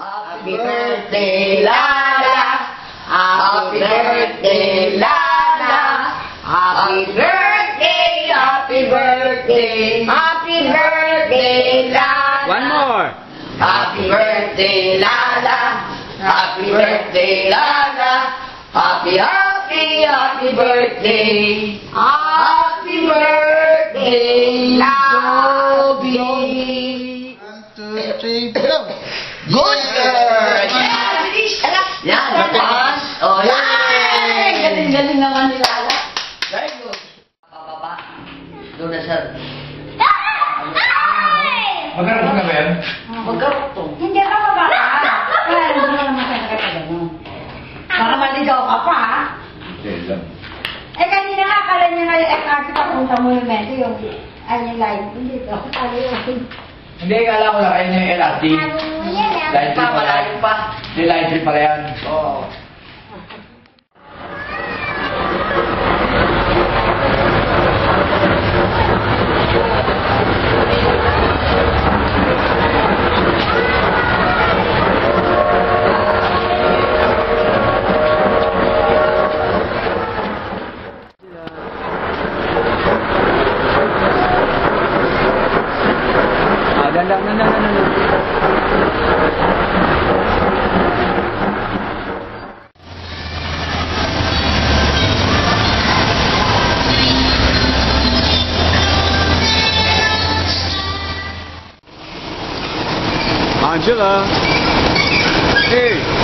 Happy birthday, Lala. Happy birthday, Lala. Happy birthday, happy birthday, happy birthday, Lala. One more. Happy birthday, Lala. Happy birthday, Lala. Happy, happy, happy birthday. Happy birthday, Lobby. One, two, three, go! Good girl! Bilis! Anak! Yan! Batas! O, yan! Galing-galing naman ni Lala. Very good. Pababa. Doon na sa... Magkaroon ka ba yan? Magkarotong. Hindi ka pa ba? Kaya hindi mo naman nakakagano. Baka maligaw ka pa, ha? Hindi lang. Eh, kanina nga, kala niya nga yung FRC papunta mo yung medyo yung, ay, yung line. Hindi ko. Kala yun. Hindi, kala ko yung LRT. Line Pa, Lain pa, malayo pa. Hindi, lain trip pala yan. Oo. Oh. no, no, no, no, no. 有些嘿。